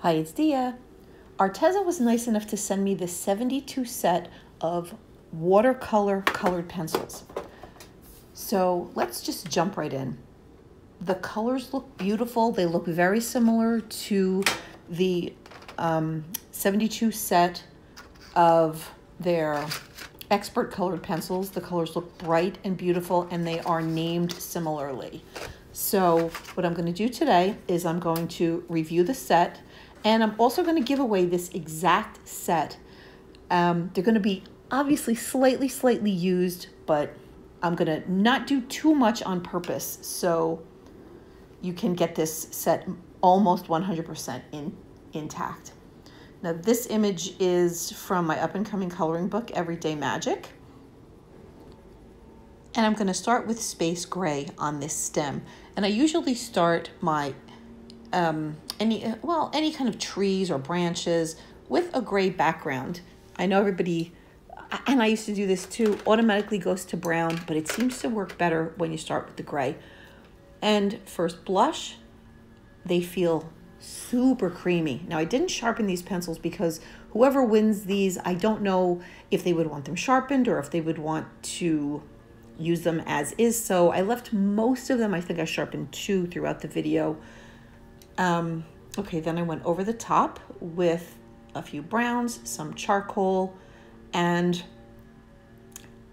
Hi, it's Dea. Arteza was nice enough to send me the 72 set of watercolor colored pencils. So let's just jump right in. The colors look beautiful. They look very similar to the um, 72 set of their expert colored pencils. The colors look bright and beautiful and they are named similarly. So what I'm going to do today is I'm going to review the set and I'm also going to give away this exact set. Um, they're going to be obviously slightly, slightly used, but I'm going to not do too much on purpose. So you can get this set almost 100% in, intact. Now this image is from my up and coming coloring book, Everyday Magic. And I'm going to start with space gray on this stem. And I usually start my, um, any, uh, well, any kind of trees or branches with a gray background. I know everybody, and I used to do this too, automatically goes to brown, but it seems to work better when you start with the gray. And first blush, they feel super creamy. Now I didn't sharpen these pencils because whoever wins these, I don't know if they would want them sharpened or if they would want to use them as is. So I left most of them. I think I sharpened two throughout the video. Um, okay, then I went over the top with a few browns, some charcoal, and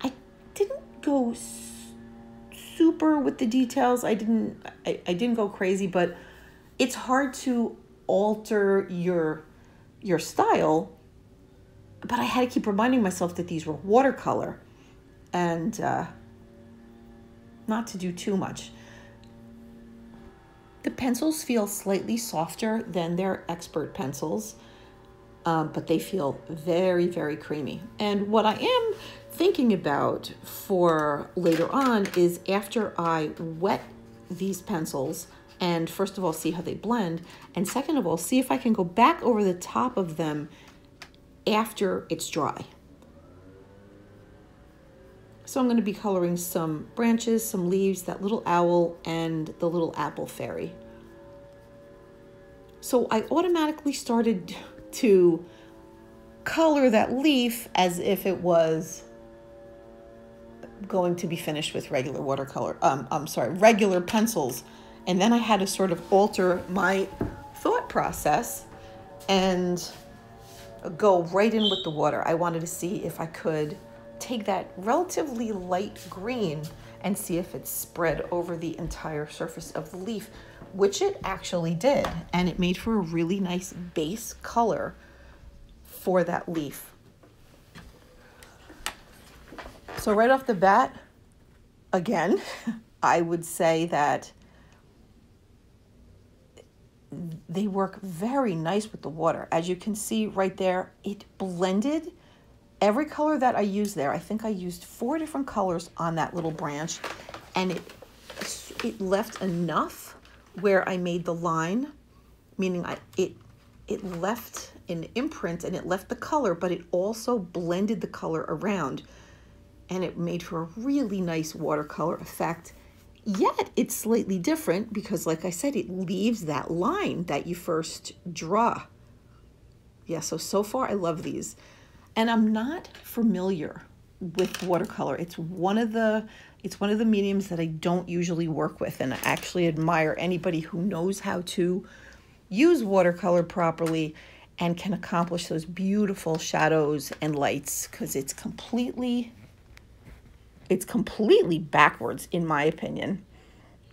I didn't go super with the details. I didn't I, I didn't go crazy, but it's hard to alter your your style but i had to keep reminding myself that these were watercolor and uh, not to do too much the pencils feel slightly softer than their expert pencils um, but they feel very very creamy and what i am thinking about for later on is after i wet these pencils and first of all, see how they blend. And second of all, see if I can go back over the top of them after it's dry. So I'm going to be coloring some branches, some leaves, that little owl, and the little apple fairy. So I automatically started to color that leaf as if it was going to be finished with regular watercolor. Um, I'm sorry, regular pencils and then I had to sort of alter my thought process and go right in with the water. I wanted to see if I could take that relatively light green and see if it spread over the entire surface of the leaf, which it actually did. And it made for a really nice base color for that leaf. So right off the bat, again, I would say that they work very nice with the water. As you can see right there, it blended every color that I used there. I think I used four different colors on that little branch and it, it left enough where I made the line, meaning I, it, it left an imprint and it left the color, but it also blended the color around and it made for a really nice watercolor effect Yet it's slightly different because, like I said, it leaves that line that you first draw. Yeah, so, so far I love these. And I'm not familiar with watercolor. It's one of the it's one of the mediums that I don't usually work with and I actually admire anybody who knows how to use watercolor properly and can accomplish those beautiful shadows and lights because it's completely it's completely backwards in my opinion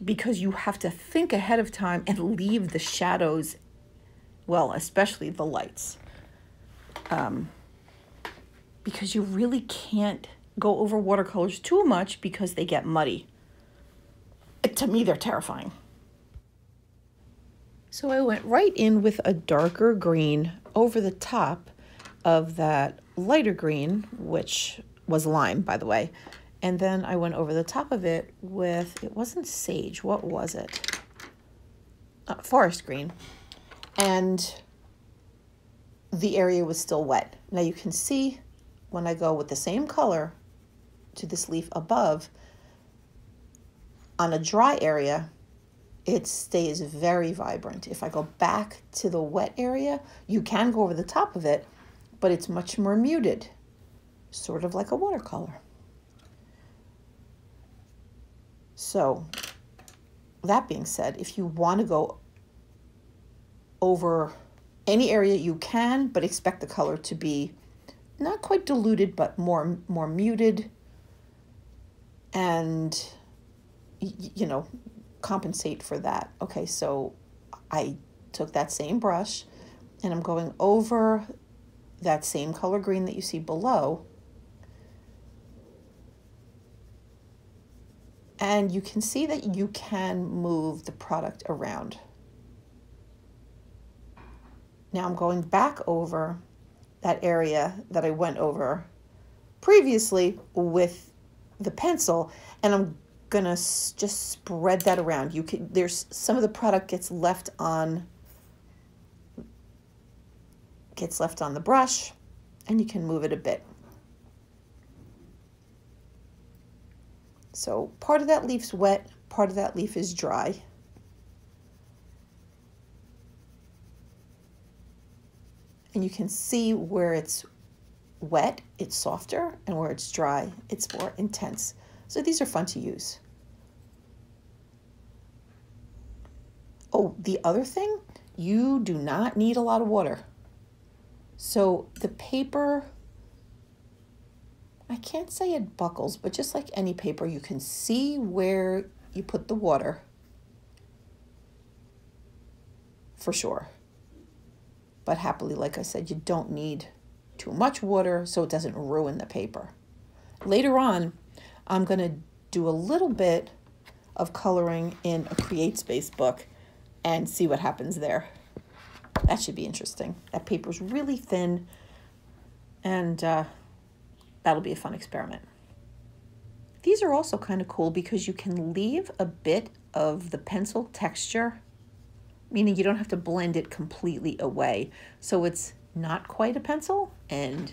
because you have to think ahead of time and leave the shadows, well, especially the lights. Um, because you really can't go over watercolors too much because they get muddy. To me, they're terrifying. So I went right in with a darker green over the top of that lighter green, which was lime, by the way. And then I went over the top of it with, it wasn't sage, what was it? Uh, forest green. And the area was still wet. Now you can see when I go with the same color to this leaf above, on a dry area, it stays very vibrant. If I go back to the wet area, you can go over the top of it, but it's much more muted, sort of like a watercolor. So that being said, if you want to go over any area you can, but expect the color to be not quite diluted, but more more muted and you know compensate for that. Okay, so I took that same brush and I'm going over that same color green that you see below. And you can see that you can move the product around. Now I'm going back over that area that I went over previously with the pencil and I'm gonna just spread that around. You can there's some of the product gets left on gets left on the brush and you can move it a bit. So part of that leaf's wet, part of that leaf is dry. And you can see where it's wet, it's softer, and where it's dry, it's more intense. So these are fun to use. Oh, the other thing, you do not need a lot of water. So the paper, I can't say it buckles, but just like any paper, you can see where you put the water for sure. But happily, like I said, you don't need too much water so it doesn't ruin the paper. Later on, I'm going to do a little bit of coloring in a Create Space book and see what happens there. That should be interesting. That paper's really thin and uh, that'll be a fun experiment. These are also kind of cool because you can leave a bit of the pencil texture meaning you don't have to blend it completely away. So it's not quite a pencil and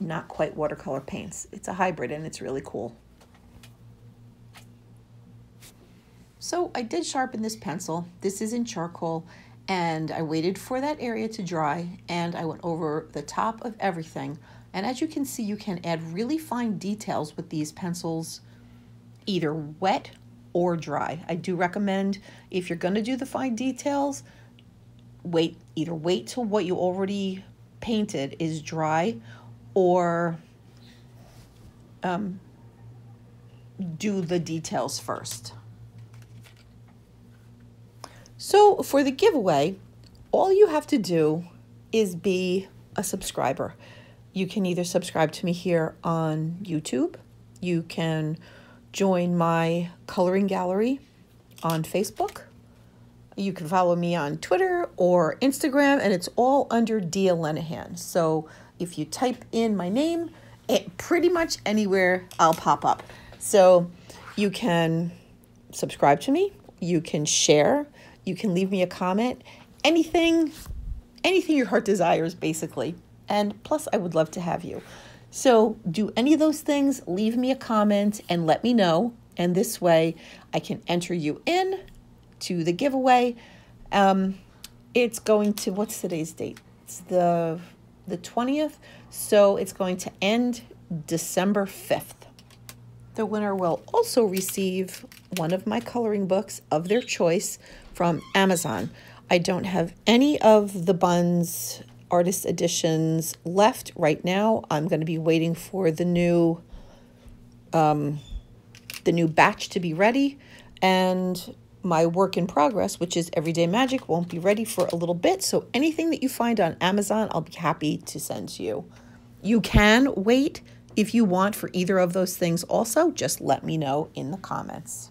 not quite watercolor paints. It's a hybrid and it's really cool. So I did sharpen this pencil. This is in charcoal and I waited for that area to dry and I went over the top of everything. And as you can see, you can add really fine details with these pencils, either wet or dry. I do recommend if you're going to do the fine details, wait either wait till what you already painted is dry or um, do the details first. So for the giveaway, all you have to do is be a subscriber. You can either subscribe to me here on YouTube, you can join my coloring gallery on Facebook. You can follow me on Twitter or Instagram, and it's all under Dea Lenihan. So if you type in my name, it, pretty much anywhere I'll pop up. So you can subscribe to me, you can share, you can leave me a comment, anything, anything your heart desires, basically. And plus, I would love to have you. So do any of those things, leave me a comment and let me know. And this way I can enter you in to the giveaway. Um, it's going to, what's today's date? It's the, the 20th. So it's going to end December 5th. The winner will also receive one of my coloring books of their choice from Amazon. I don't have any of the buns artist editions left right now. I'm going to be waiting for the new um, the new batch to be ready and my work in progress, which is Everyday Magic, won't be ready for a little bit. So anything that you find on Amazon, I'll be happy to send to you. You can wait if you want for either of those things also, just let me know in the comments.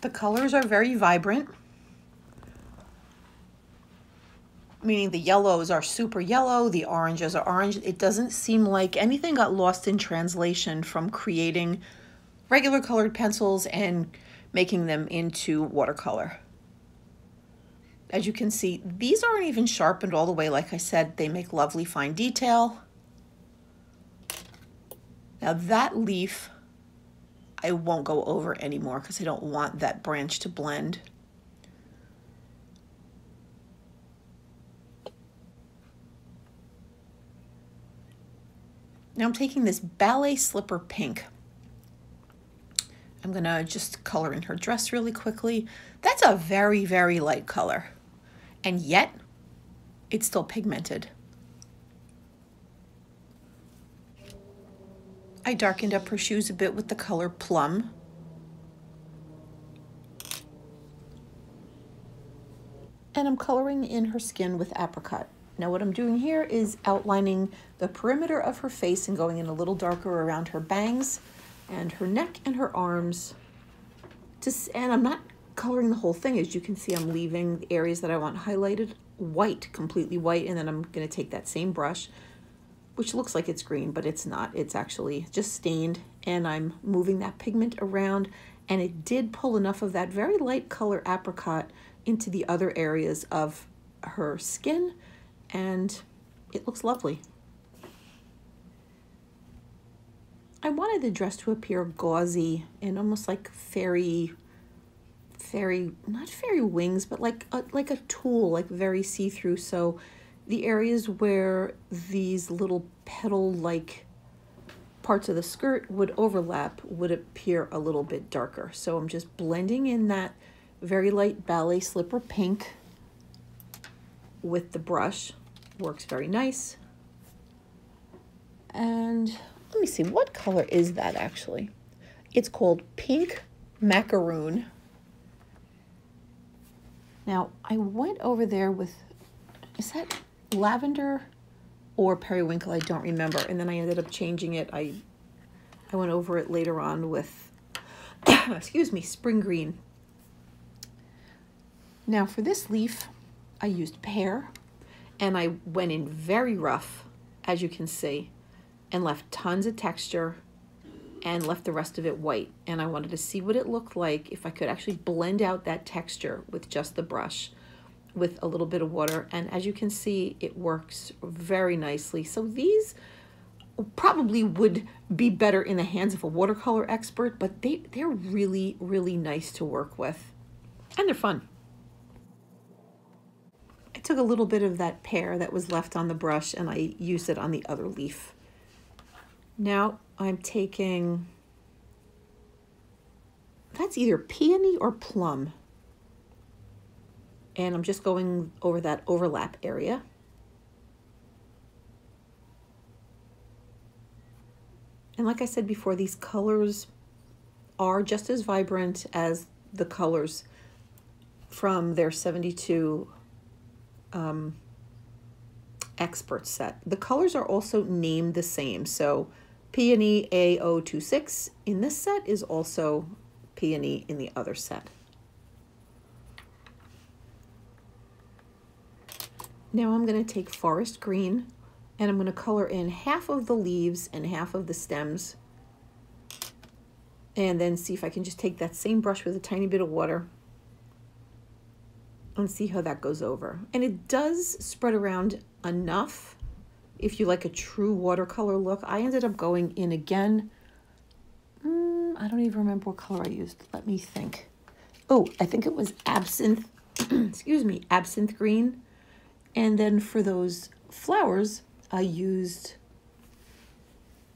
The colors are very vibrant, meaning the yellows are super yellow, the oranges are orange. It doesn't seem like anything got lost in translation from creating regular colored pencils and making them into watercolor. As you can see, these aren't even sharpened all the way. Like I said, they make lovely fine detail. Now that leaf, I won't go over anymore because I don't want that branch to blend. Now I'm taking this ballet slipper pink. I'm gonna just color in her dress really quickly. That's a very, very light color. And yet, it's still pigmented. I darkened up her shoes a bit with the color Plum. And I'm coloring in her skin with Apricot. Now what I'm doing here is outlining the perimeter of her face and going in a little darker around her bangs and her neck and her arms. Just, and I'm not coloring the whole thing. As you can see, I'm leaving the areas that I want highlighted white, completely white, and then I'm gonna take that same brush which looks like it's green, but it's not. It's actually just stained and I'm moving that pigment around and it did pull enough of that very light color apricot into the other areas of her skin and it looks lovely. I wanted the dress to appear gauzy and almost like fairy, fairy, not fairy wings, but like a, like a tulle, like very see-through. So the areas where these little petal-like parts of the skirt would overlap would appear a little bit darker. So I'm just blending in that very light ballet slipper pink with the brush. Works very nice. And let me see, what color is that actually? It's called Pink Macaroon. Now, I went over there with, is that lavender or periwinkle, I don't remember. And then I ended up changing it. I, I went over it later on with, excuse me, spring green. Now for this leaf, I used pear and I went in very rough, as you can see, and left tons of texture and left the rest of it white. And I wanted to see what it looked like if I could actually blend out that texture with just the brush with a little bit of water. And as you can see, it works very nicely. So these probably would be better in the hands of a watercolor expert, but they, they're really, really nice to work with. And they're fun. I took a little bit of that pear that was left on the brush and I used it on the other leaf. Now I'm taking, that's either peony or plum and I'm just going over that overlap area. And like I said before, these colors are just as vibrant as the colors from their 72 um, expert set. The colors are also named the same. So Peony A026 in this set is also Peony in the other set. Now I'm going to take forest green and I'm going to color in half of the leaves and half of the stems and then see if I can just take that same brush with a tiny bit of water and see how that goes over. And it does spread around enough if you like a true watercolor look. I ended up going in again. Mm, I don't even remember what color I used. Let me think. Oh, I think it was absinthe, excuse me, absinthe green and then for those flowers, I used,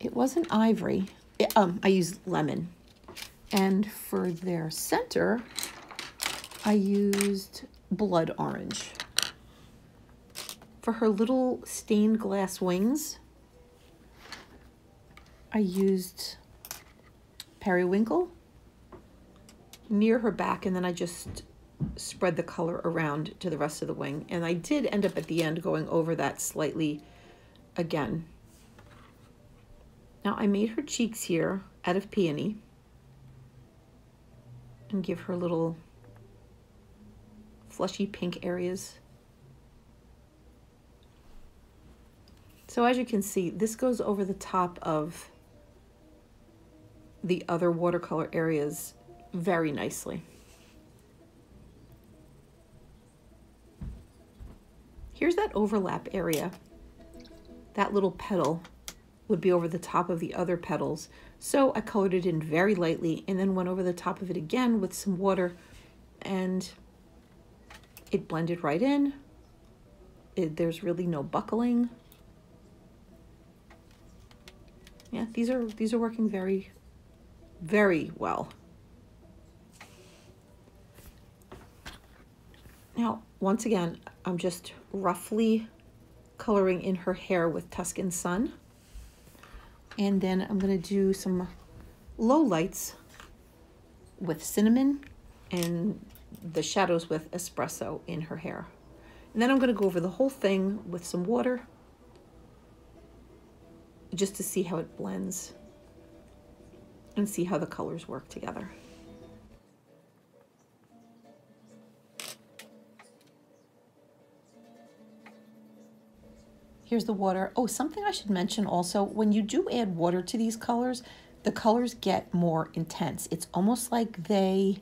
it wasn't ivory, it, um, I used lemon. And for their center, I used blood orange. For her little stained glass wings, I used periwinkle near her back, and then I just spread the color around to the rest of the wing. And I did end up at the end going over that slightly again. Now I made her cheeks here out of peony and give her little fleshy pink areas. So as you can see, this goes over the top of the other watercolor areas very nicely. Here's that overlap area, that little petal would be over the top of the other petals. So I colored it in very lightly and then went over the top of it again with some water and it blended right in. It, there's really no buckling. Yeah, these are these are working very, very well. Now, once again, I'm just roughly coloring in her hair with Tuscan Sun. And then I'm going to do some low lights with cinnamon and the shadows with espresso in her hair. And then I'm going to go over the whole thing with some water just to see how it blends and see how the colors work together. Here's the water. Oh, something I should mention also, when you do add water to these colors, the colors get more intense. It's almost like they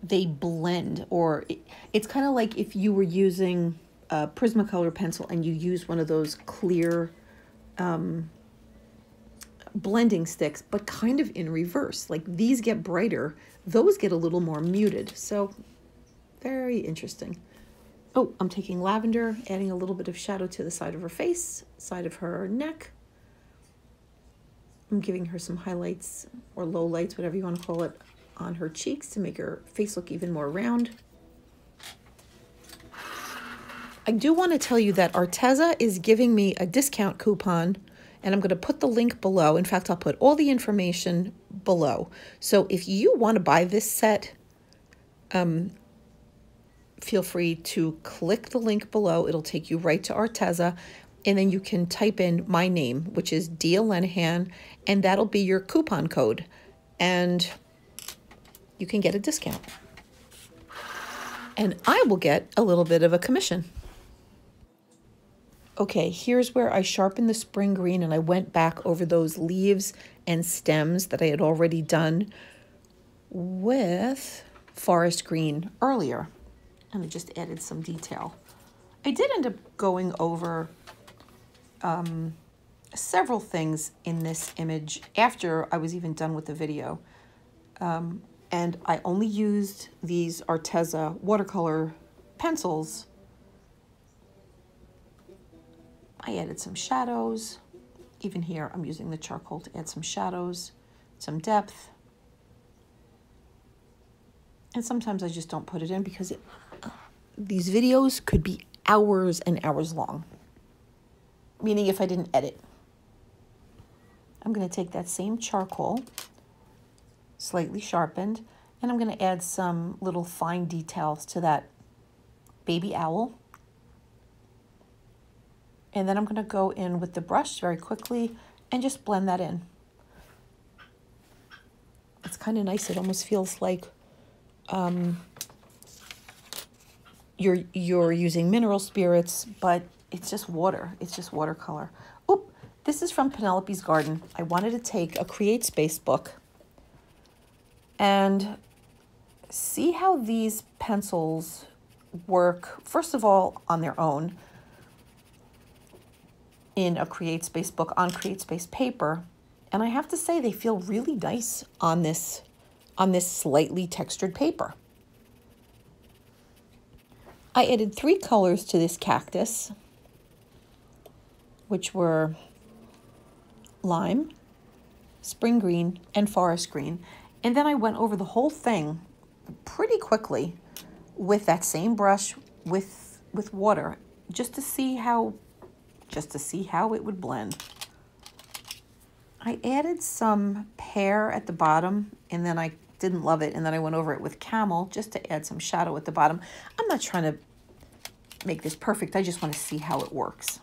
they blend or it, it's kind of like if you were using a Prismacolor pencil and you use one of those clear um, blending sticks, but kind of in reverse. Like these get brighter, those get a little more muted. So very interesting. Oh, I'm taking lavender, adding a little bit of shadow to the side of her face, side of her neck. I'm giving her some highlights or low lights, whatever you want to call it, on her cheeks to make her face look even more round. I do want to tell you that Arteza is giving me a discount coupon and I'm going to put the link below. In fact, I'll put all the information below. So if you want to buy this set, um, feel free to click the link below. It'll take you right to Arteza. And then you can type in my name, which is Dea Lenihan, and that'll be your coupon code. And you can get a discount. And I will get a little bit of a commission. Okay, here's where I sharpened the spring green and I went back over those leaves and stems that I had already done with forest green earlier and I just added some detail. I did end up going over um, several things in this image after I was even done with the video. Um, and I only used these Arteza watercolor pencils. I added some shadows. Even here, I'm using the charcoal to add some shadows, some depth. And sometimes I just don't put it in because it, these videos could be hours and hours long, meaning if I didn't edit. I'm going to take that same charcoal, slightly sharpened, and I'm going to add some little fine details to that baby owl. And then I'm going to go in with the brush very quickly and just blend that in. It's kind of nice. It almost feels like um, you're you're using mineral spirits, but it's just water. It's just watercolor. Oop, this is from Penelope's Garden. I wanted to take a Create Space book and see how these pencils work, first of all, on their own in a Create Space book on Create Space paper. And I have to say they feel really nice on this on this slightly textured paper. I added three colors to this cactus, which were lime, spring green, and forest green. And then I went over the whole thing pretty quickly with that same brush with with water just to see how just to see how it would blend. I added some pear at the bottom and then I didn't love it and then I went over it with camel just to add some shadow at the bottom. I'm not trying to make this perfect. I just want to see how it works.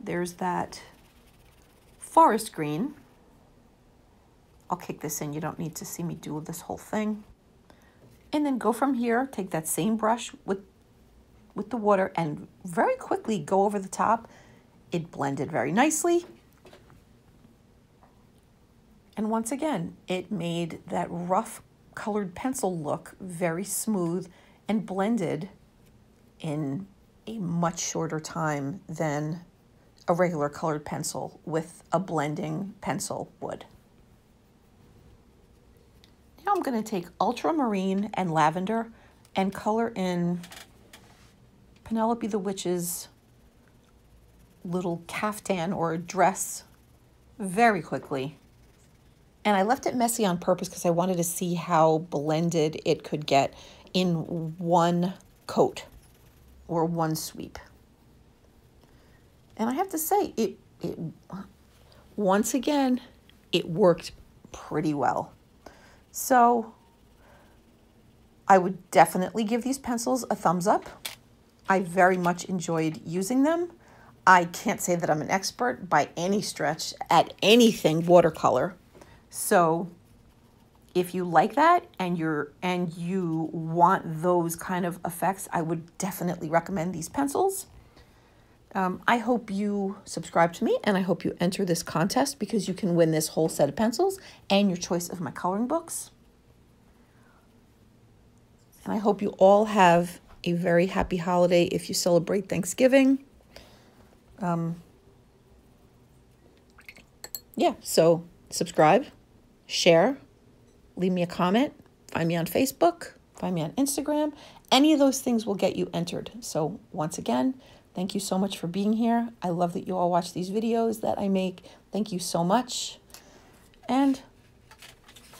There's that forest green. I'll kick this in. You don't need to see me do this whole thing. And then go from here, take that same brush with, with the water and very quickly go over the top. It blended very nicely. And once again, it made that rough colored pencil look very smooth and blended in a much shorter time than a regular colored pencil with a blending pencil would. Now I'm going to take ultramarine and lavender and color in Penelope the Witch's little caftan or dress very quickly. And I left it messy on purpose because I wanted to see how blended it could get in one coat or one sweep. And I have to say, it, it once again, it worked pretty well. So I would definitely give these pencils a thumbs up. I very much enjoyed using them. I can't say that I'm an expert by any stretch at anything watercolor. So if you like that and you're and you want those kind of effects, I would definitely recommend these pencils. Um, I hope you subscribe to me and I hope you enter this contest because you can win this whole set of pencils and your choice of my coloring books. And I hope you all have a very happy holiday if you celebrate Thanksgiving. Um, yeah, so subscribe, share, leave me a comment, find me on Facebook, find me on Instagram. Any of those things will get you entered. So once again, thank you so much for being here. I love that you all watch these videos that I make. Thank you so much. And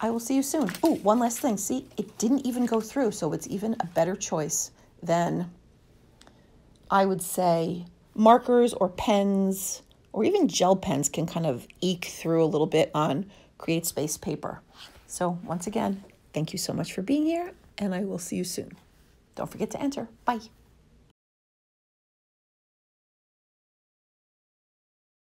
I will see you soon. Oh, one last thing. See, it didn't even go through, so it's even a better choice than I would say markers or pens or even gel pens can kind of eke through a little bit on Create Space paper. So once again, thank you so much for being here and I will see you soon. Don't forget to enter. Bye.